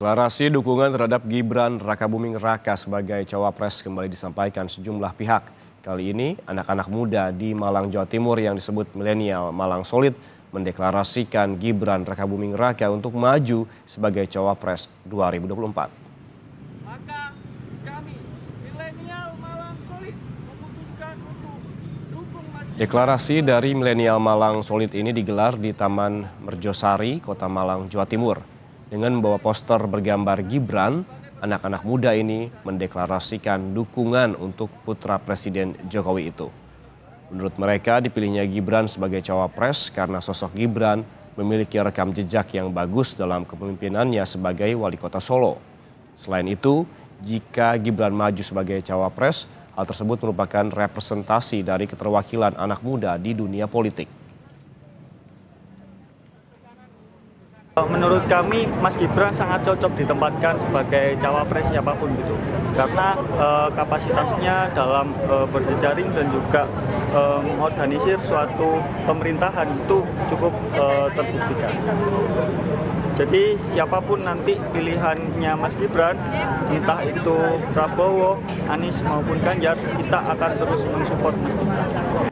Deklarasi dukungan terhadap Gibran Rakabuming Raka sebagai cawapres kembali disampaikan sejumlah pihak. Kali ini, anak-anak muda di Malang, Jawa Timur yang disebut milenial Malang Solid mendeklarasikan Gibran Rakabuming Raka untuk maju sebagai cawapres 2024. Maka kami, milenial Malang Solid, memutuskan untuk dukung Mas Gibran. Deklarasi dari milenial Malang Solid ini digelar di Taman Merjosari, Kota Malang, Jawa Timur. Dengan membawa poster bergambar Gibran, anak-anak muda ini mendeklarasikan dukungan untuk putra Presiden Jokowi itu. Menurut mereka, dipilihnya Gibran sebagai cawapres karena sosok Gibran memiliki rekam jejak yang bagus dalam kepemimpinannya sebagai wali kota Solo. Selain itu, jika Gibran maju sebagai cawapres, hal tersebut merupakan representasi dari keterwakilan anak muda di dunia politik. Menurut kami, Mas Gibran sangat cocok ditempatkan sebagai cawapres siapa pun gitu, karena eh, kapasitasnya dalam eh, berjejaring dan juga eh, mengorganisir suatu pemerintahan itu cukup eh, terbuktikan. Jadi siapa pun nanti pilihannya Mas Gibran, entah itu Prabowo, Anies maupun Ganjar, kita akan terus mensupport Mas Gibran.